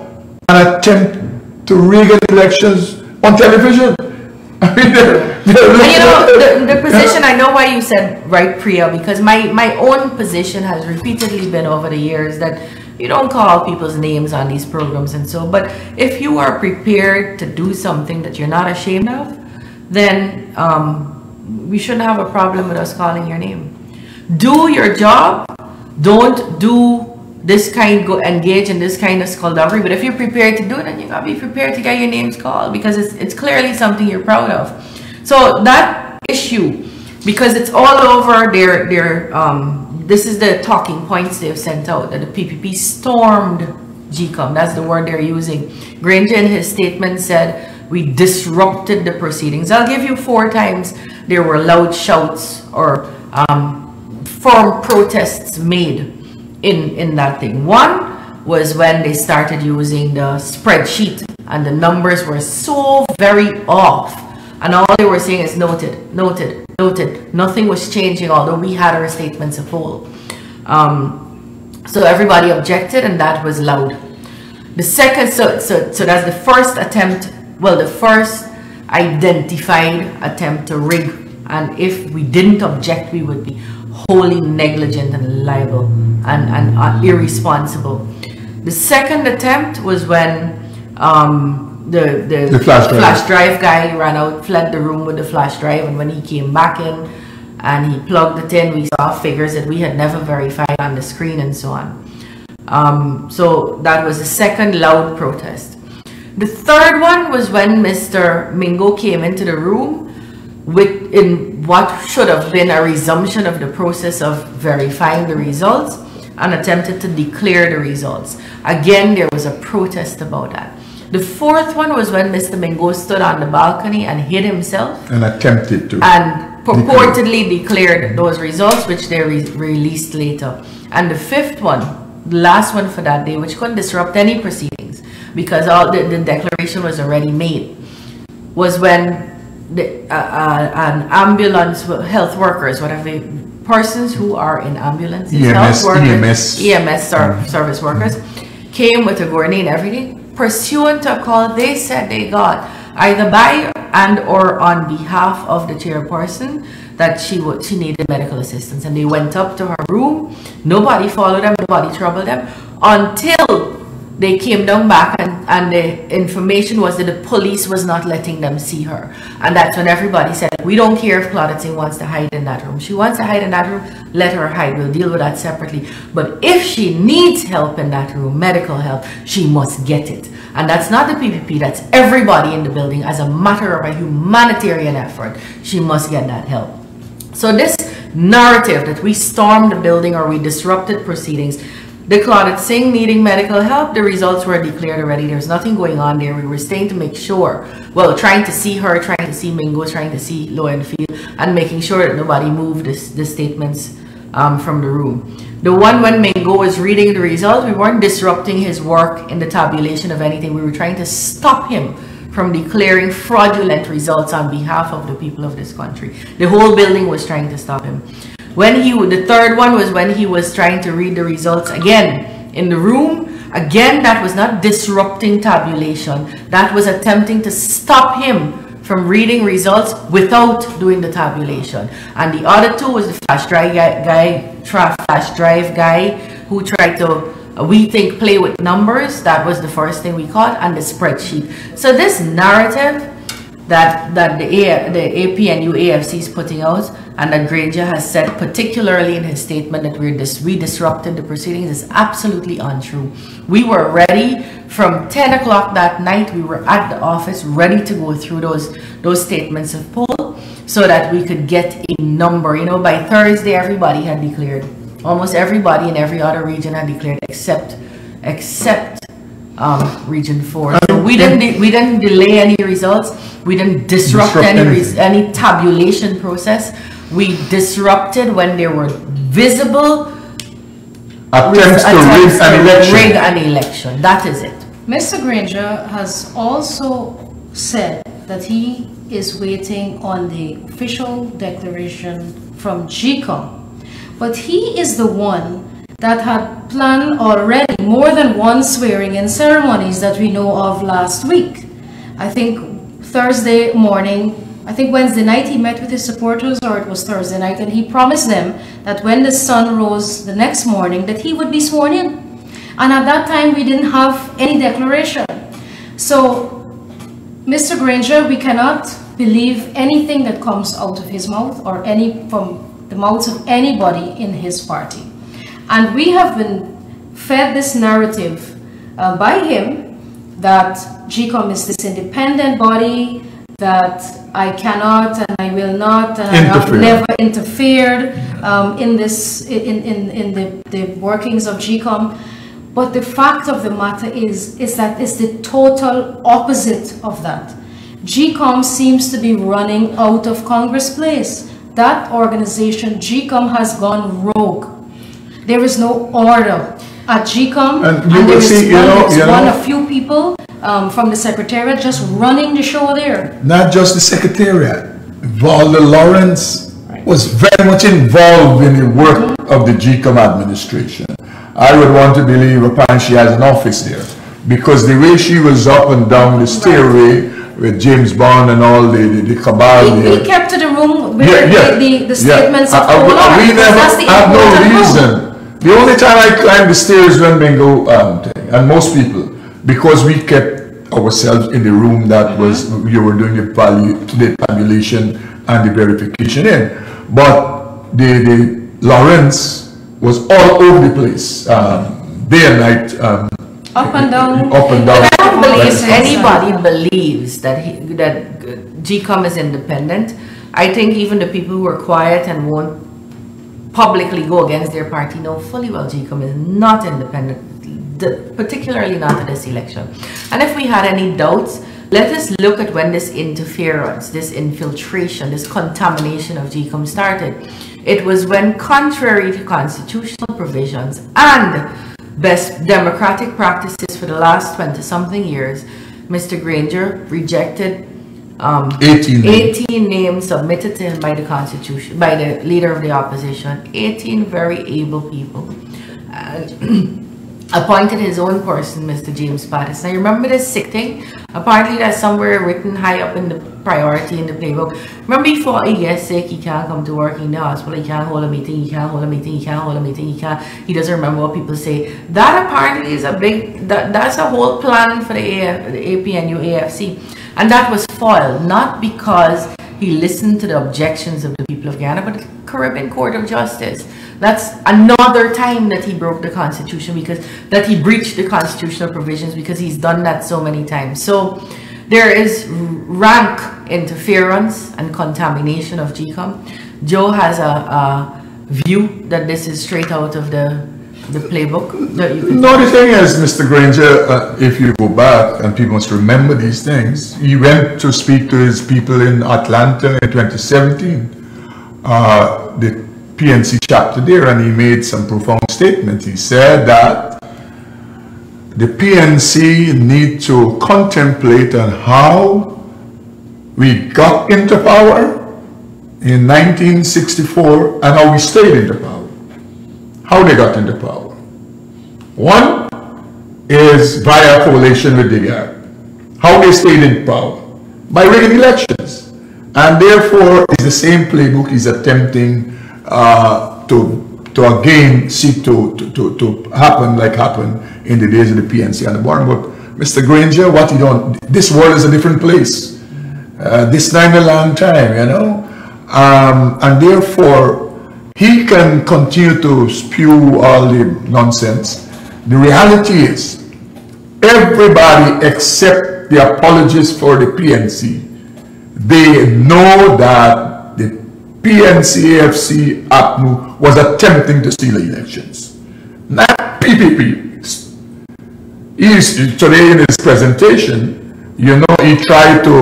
an attempt to rig elections on television. I mean, they're, they're And you know, the, the position, I know why you said right, Priya, because my, my own position has repeatedly been over the years that you don't call people's names on these programs and so, but if you are prepared to do something that you're not ashamed of, then um, we shouldn't have a problem with us calling your name. Do your job, don't do this kind, go engage in this kind of skullduggery, but if you're prepared to do it, then you gotta be prepared to get your names called because it's, it's clearly something you're proud of. So that issue, because it's all over their, their, um, this is the talking points they've sent out, that the PPP stormed GECOM, that's the word they're using. Granger in his statement said, we disrupted the proceedings. I'll give you four times there were loud shouts or, um, firm protests made in, in that thing. One was when they started using the spreadsheet and the numbers were so very off. And all they were saying is noted, noted, noted. Nothing was changing, although we had our statements of poll. Um, so everybody objected and that was loud. The second, so, so, so that's the first attempt, well, the first identified attempt to rig. And if we didn't object, we would be wholly negligent and liable and, and uh, irresponsible. The second attempt was when um, the, the, The flash drive. drive guy ran out, fled the room with the flash drive, and when he came back in and he plugged it in, we saw figures that we had never verified on the screen and so on. Um, so that was the second loud protest. The third one was when Mr. Mingo came into the room with in what should have been a resumption of the process of verifying the results and attempted to declare the results. Again, there was a protest about that. The fourth one was when Mr. Mingo stood on the balcony and hid himself and attempted to. and purportedly declared those results, which they re- released later. And the fifth one, the last one for that day, which couldn't disrupt any proceedings because all the, the declaration was already made, was when the, uh, uh, an ambulance health workers, whatever persons who are in ambulances, EMS, health workers, EMS. EMS ser- um, service workers, came with a grenade and everything, pursuant to a call they said they got either by and or on behalf of the chairperson that she would she needed medical assistance and they went up to her room nobody followed them nobody troubled them until they came down back and, and the information was that the police was not letting them see her. And that's when everybody said, we don't care if Claudette wants to hide in that room. She wants to hide in that room, let her hide. We'll deal with that separately. But if she needs help in that room, medical help, she must get it. And that's not the PPP, that's everybody in the building as a matter of a humanitarian effort. She must get that help. So this narrative that we stormed the building or we disrupted proceedings the Claudette Singh needing medical help, the results were declared already. There's nothing going on there. We were staying to make sure, well, trying to see her, trying to see Mingo, trying to see Lowenfield, and Field, and making sure that nobody moved the statements um, from the room. The one when Mingo was reading the results, we weren't disrupting his work in the tabulation of anything. We were trying to stop him from declaring fraudulent results on behalf of the people of this country. The whole building was trying to stop him. When he, the third one was when he was trying to read the results again in the room. Again, that was not disrupting tabulation. That was attempting to stop him from reading results without doing the tabulation. And the other two was the flash drive guy, flash drive guy who tried to uh, we think play with numbers. That was the first thing we caught, and the spreadsheet. So this narrative that that the A, the APNU AFC is putting out and that Granger has said, particularly in his statement that we're dis we disrupted the proceedings, is absolutely untrue. We were ready from 10 o'clock that night. We were at the office ready to go through those those statements of poll so that we could get a number. You know, by Thursday, everybody had declared. Almost everybody in every other region had declared except except um, Region 4. So we didn't we didn't delay any results. We didn't disrupt, disrupt any any tabulation process we disrupted when there were visible attempts, to, rig, an election. rig an election. That is it. Mr. Granger has also said that he is waiting on the official declaration from GECOM. But he is the one that had planned already more than one swearing-in ceremonies that we know of last week. I think Thursday morning I think Wednesday night he met with his supporters, or it was Thursday night, and he promised them that when the sun rose the next morning, that he would be sworn in. And at that time, we didn't have any declaration. So, Mr. Granger, we cannot believe anything that comes out of his mouth or any from the mouths of anybody in his party. And we have been fed this narrative uh, by him that GECOM is this independent body that I cannot and I will not and I have never interfered um, in this in, in, in the, the workings of GECOM. But the fact of the matter is is that it's the total opposite of that. GECOM seems to be running out of Congress Place. That organization, GECOM, has gone rogue. There is no order at GECOM, and, and there is see, one, you know, you one know, a few people um, from the Secretariat just running the show there. Not just the Secretariat. Valda Lawrence right. was very much involved in the work mm -hmm. of the GECOM administration. I would want to believe upon she has an office there because the way she was up and down the stairway right. with James Bond and all the, the, the cabal he, kept to the room where yeah, yeah, the, the, the statements yeah. of I, I, We never have no reason. Room. The only time I climbed the stairs when Mingo um, and most people because we kept ourselves in the room that mm -hmm. was you were doing the value the tabulation and the verification in but the the Lawrence was all over the place um, day and night um, up and down up and down I don't believe anybody believes that he, that GECOM is independent I think even the people who are quiet and won't publicly go against their party know fully well GECOM is not independent particularly not in this election. And if we had any doubts, let us look at when this interference, this infiltration, this contamination of GECOM started. It was when, contrary to constitutional provisions and best democratic practices for the last 20-something years, Mr. Granger rejected um, 18, 18 names submitted to him by the Constitution, by the leader of the opposition, 18 very able people. Uh, appointed his own person, Mr. James Patterson. I remember this sick thing. Apparently, that's somewhere written high up in the priority in the playbook. Remember, he thought he gets sick, he can't come to work in the hospital, he can't hold a meeting, he can't hold a meeting, he can't hold a meeting, he can't. He doesn't remember what people say. That apparently is a big. That that's a whole plan for the, AF, the APNU AFC, and that was foiled not because he listened to the objections of the people of Guyana, but the Caribbean Court of Justice that's another time that he broke the constitution because that he breached the constitutional provisions because he's done that so many times. So there is rank interference and contamination of GECOM. Joe has a, a view that this is straight out of the the playbook that you No, the thing is, Mr. Granger, uh, if you go back, and people must remember these things, he went to speak to his people in Atlanta in 2017. Uh, the PNC chapter there and he made some profound statements. He said that the PNC need to contemplate on how we got into power in 1964 and how we stayed into power. How they got into power. One is via coalition with the. How they stayed in power. By rigging elections. And therefore, it's the same playbook he's attempting uh, to to again seek to, to, to, to, happen like happened in the days of the PNC and the Born. But Mr. Granger, what you don't, this world is a different place. Uh, this time a long time, you know. Um, and therefore, he can continue to spew all the nonsense. The reality is, everybody except the apologists for the PNC, they know that the PNCAFC APNU was attempting to steal elections. Not PPP. He's, today in his presentation, you know, he tried to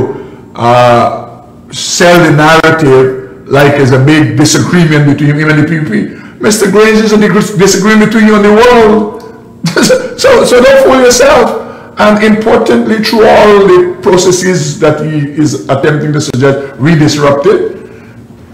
uh, sell the narrative like there's a big disagreement between him and the PPP. Mr. Granger is a disagreement between you and the world. so, so don't fool yourself. And importantly, through all the processes that he is attempting to suggest, we disrupted,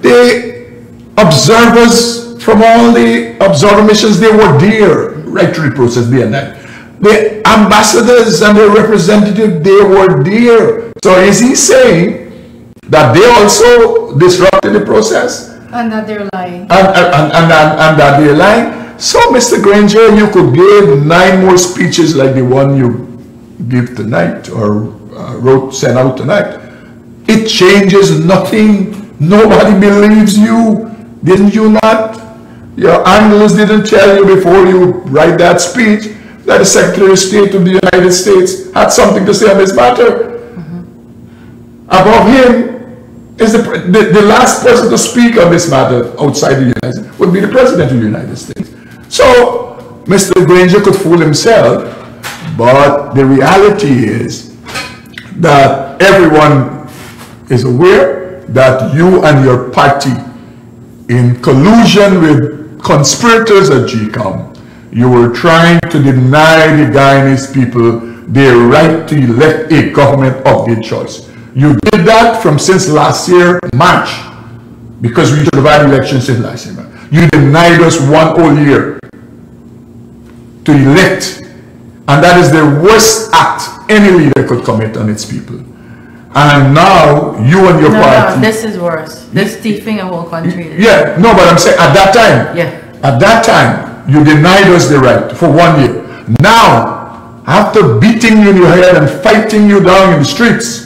the observers from all the observer missions, they were there right through the process day and night. The ambassadors and the representatives, they were there. So is he saying that they also disrupted the process? And that they're lying. And, and, and, and, that they're lying? So, Mr. Granger, you could give nine more speeches like the one you give tonight or uh, wrote, sent out tonight. It changes nothing Nobody believes you. Didn't you not? Your analysts didn't tell you before you write that speech that the Secretary of State of the United States had something to say on this matter. Mm-hmm. Above him is the, the, the, last person to speak on this matter outside the United States would be the President of the United States. So Mr. Granger could fool himself, but the reality is that everyone is aware that you and your party, in collusion with conspirators at GECOM, you were trying to deny the Guyanese people their right to elect a government of their choice. You did that from since last year, March, because we should have had elections since last year. You denied us one whole year to elect, and that is the worst act any leader could commit on its people. And now you and your no, party. No, this is worse. This is thieving a whole country. Yeah, no, but I'm saying at that time. Yeah. At that time, you denied us the right for one year. Now, after beating you in your head and fighting you down in the streets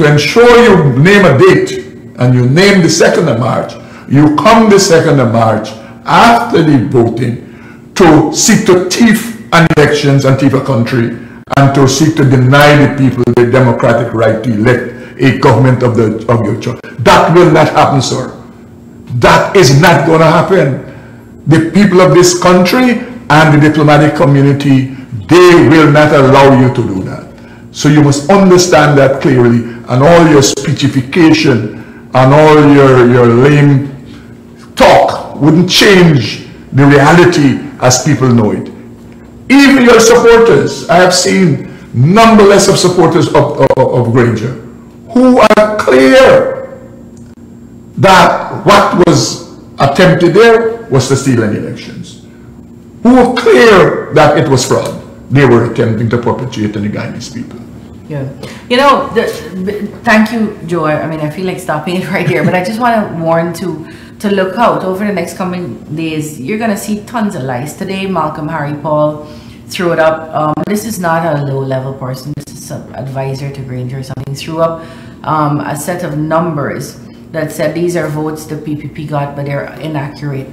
to ensure you name a date, and you name the 2nd of March, you come the 2nd of March after the voting to seek to thief an elections and thief a country and to seek to deny the people the democratic right to elect a government of, the, of your choice. That will not happen, sir. That is not going to happen. The people of this country and the diplomatic community, they will not allow you to do that. So you must understand that clearly and all your speechification and all your, your lame talk wouldn't change the reality as people know it. Even your supporters, I have seen numberless of supporters of, of, of Granger who are clear that what was attempted there was to steal any elections. Who are clear that it was fraud, they were attempting to perpetuate on the Guyanese people. Yeah. You know, the, thank you, Joe. I mean, I feel like stopping it right here, but I just want to warn to to look out over the next coming days. You're going to see tons of lies. Today, Malcolm Harripaul threw it up. Um, this is not a low level person. This is an advisor to Granger or something. Threw up um, a set of numbers that said these are votes the PPP got, but they're inaccurate.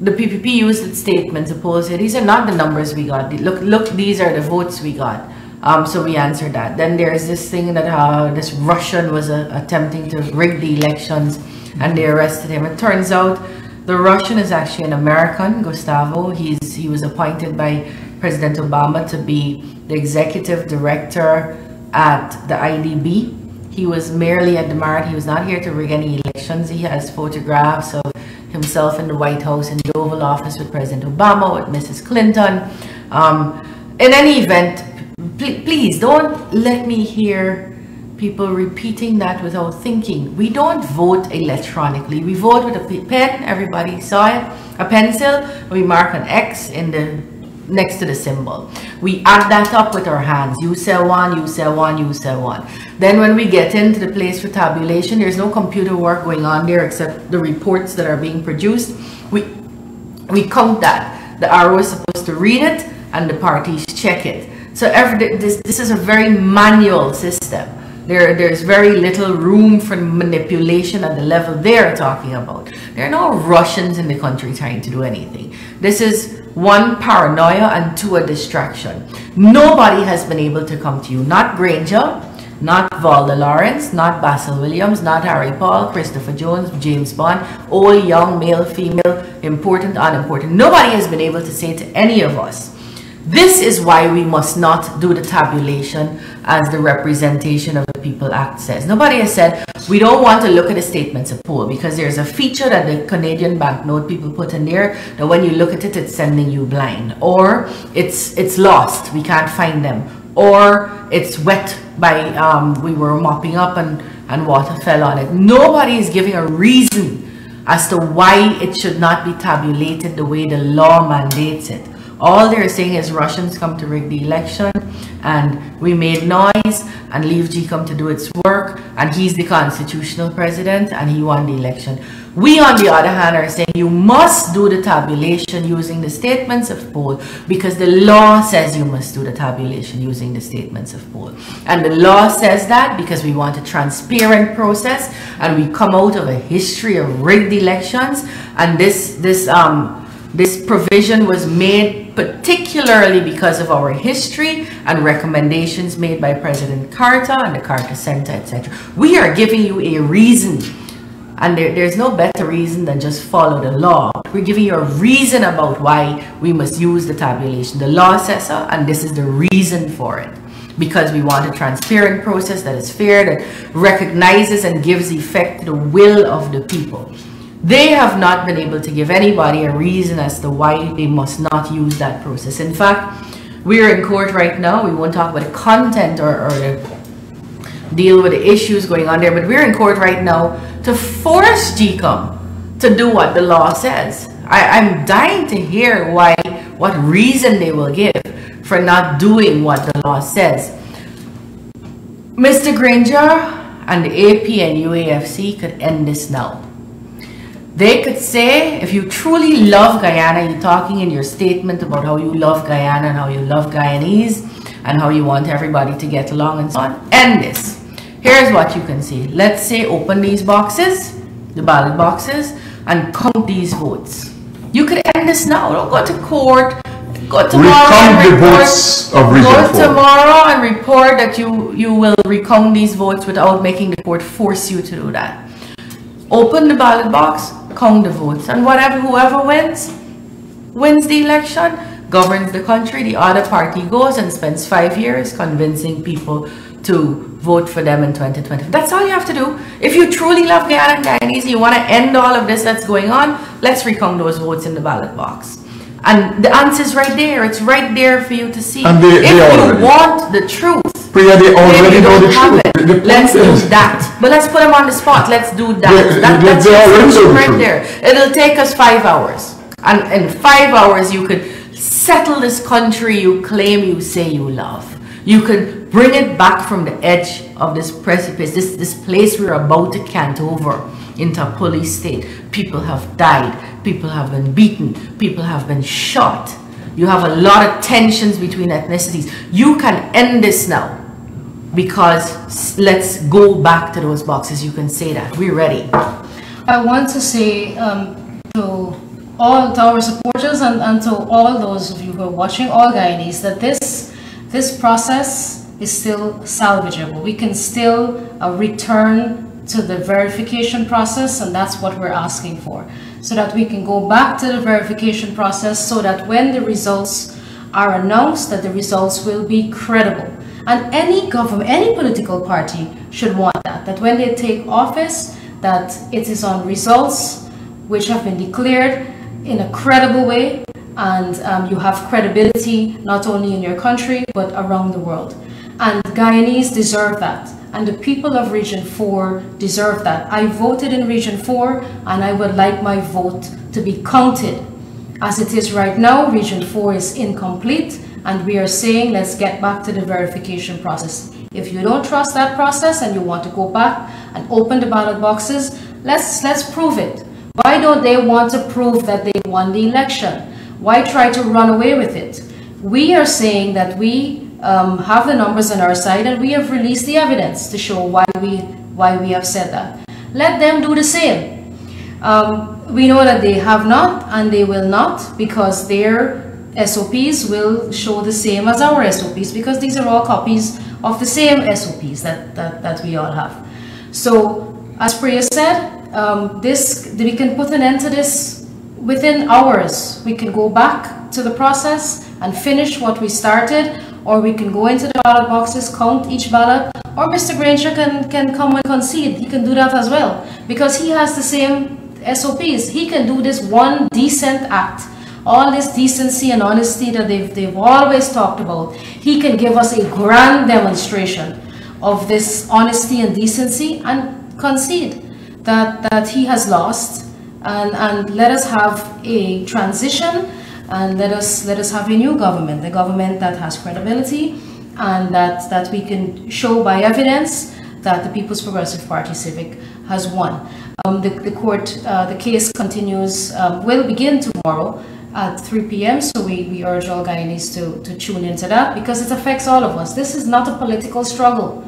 The PPP used its statement to poll say these are not the numbers we got. Look, look, these are the votes we got. Um, so we answered that. Then there's this thing that uh, this Russian was uh, attempting to rig the elections and they arrested him. It turns out the Russian is actually an American, Gustavo. He's He was appointed by President Obama to be the executive director at the IDB. He was merely at the Marriott. He was not here to rig any elections. He has photographs of himself in the White House in the Oval Office with President Obama, with Mrs. Clinton. Um, in any event, pl please don't let me hear people repeating that without thinking. We don't vote electronically. We vote with a pen, everybody saw it, a pencil, we mark an X in the next to the symbol. We add that up with our hands. You say one, you say one, you say one. Then when we get into the place for tabulation, there's no computer work going on there except the reports that are being produced. We, we count that. The RO is supposed to read it and the parties check it. So every, this, this is a very manual system. There, there's very little room for manipulation at the level they're talking about. There are no Russians in the country trying to do anything. This is one, paranoia, and two, a distraction. Nobody has been able to come to you. Not Granger, not Valda Lawrence, not Basil Williams, not Harripaul, Christopher Jones, James Bond, old, young, male, female, important, unimportant. Nobody has been able to say to any of us, this is why we must not do the tabulation as the representation of the people act says. Nobody has said we don't want to look at the statements of poll because there's a feature that the Canadian banknote people put in there that when you look at it, it's sending you blind or it's it's lost. We can't find them or it's wet by um, we were mopping up and, and water fell on it. Nobody is giving a reason as to why it should not be tabulated the way the law mandates it. All they're saying is Russians come to rig the election and we made noise and Leave GECOM to do its work and he's the constitutional president and he won the election. We on the other hand are saying you must do the tabulation using the statements of poll because the law says you must do the tabulation using the statements of poll. And the law says that because we want a transparent process and we come out of a history of rigged elections and this this um this provision was made particularly because of our history and recommendations made by President Carter and the Carter Center, etc. We are giving you a reason, and there, there's no better reason than just follow the law. We're giving you a reason about why we must use the tabulation. The law says so, and this is the reason for it because we want a transparent process that is fair, that recognizes and gives effect to the will of the people. They have not been able to give anybody a reason as to why they must not use that process. In fact, we're in court right now. We won't talk about the content or, or deal with the issues going on there, but we're in court right now to force GECOM to do what the law says. I, I'm dying to hear why, what reason they will give for not doing what the law says. Mr. Granger and the AP and UAFC could end this now. They could say, if you truly love Guyana, you're talking in your statement about how you love Guyana and how you love Guyanese and how you want everybody to get along and so on. End this. Here's what you can see. Let's say open these boxes, the ballot boxes, and count these votes. You could end this now. Don't go to court. Go tomorrow Recount and the votes of Go 4. tomorrow and report that you, you will recount these votes without making the court force you to do that. Open the ballot box, count the votes, and whatever whoever wins, wins the election, governs the country. The other party goes and spends five years convincing people to vote for them in 2020. That's all you have to do. If you truly love Guyana and Guyanese, you want to end all of this that's going on, let's recount those votes in the ballot box. And the answer is right there. It's right there for you to see. And they- if they you already- want the truth, Priya, they already know the truth. The- Let's do that. But let's put them on the spot. Let's do that. They- that they- that's they the already know solution right truth. there. It'll take us five hours. And in five hours, you could settle this country you claim you say you love. You can bring it back from the edge of this precipice, this, this place we're about to cant over into a police state. People have died, people have been beaten, people have been shot. You have a lot of tensions between ethnicities. You can end this now because let's go back to those boxes. You can say that. We're ready. I want to say um, to all to our supporters and, and to all those of you who are watching, all Guyanese, that this this process is still salvageable. We can still uh, return to the verification process and that's what we're asking for so that we can go back to the verification process so that when the results are announced that the results will be credible and any government any political party should want that that when they take office that it is on results which have been declared in a credible way and um, you have credibility not only in your country but around the world and Guyanese deserve that and the people of Region 4 deserve that. I voted in Region 4 and I would like my vote to be counted. As it is right now, Region 4 is incomplete and we are saying let's get back to the verification process. If you don't trust that process and you want to go back and open the ballot boxes, let's, let's prove it. Why don't they want to prove that they won the election? Why try to run away with it? We are saying that we um, have the numbers on our side and we have released the evidence to show why we why we have said that. Let them do the same. Um, we know that they have not and they will not because their SOPs will show the same as our SOPs because these are all copies of the same SOPs that, that, that we all have. So as Priya said, um, this we can put an end to this within hours. We can go back to the process and finish what we started or we can go into the ballot boxes, count each ballot, or Mr. Granger can, can come and concede. He can do that as well because he has the same SOPs. He can do this one decent act. All this decency and honesty that they've, they've always talked about. He can give us a grand demonstration of this honesty and decency and concede that, that he has lost and, and let us have a transition and let us let us have a new government, a government that has credibility and that that we can show by evidence that the People's Progressive Party Civic has won. Um, the, the court, uh, the case continues, um, will begin tomorrow at 3 p.m. So we, we urge all Guyanese to, to tune into that because it affects all of us. This is not a political struggle.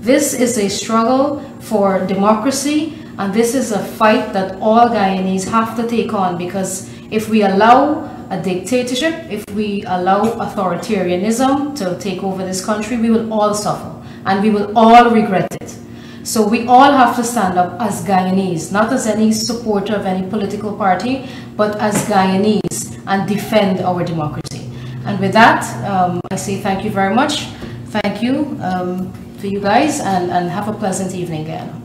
This is a struggle for democracy and this is a fight that all Guyanese have to take on because if we allow a dictatorship, if we allow authoritarianism to take over this country, we will all suffer and we will all regret it. So we all have to stand up as Guyanese, not as any supporter of any political party, but as Guyanese and defend our democracy. And with that, um, I say thank you very much. Thank you um, to you guys and, and have a pleasant evening again.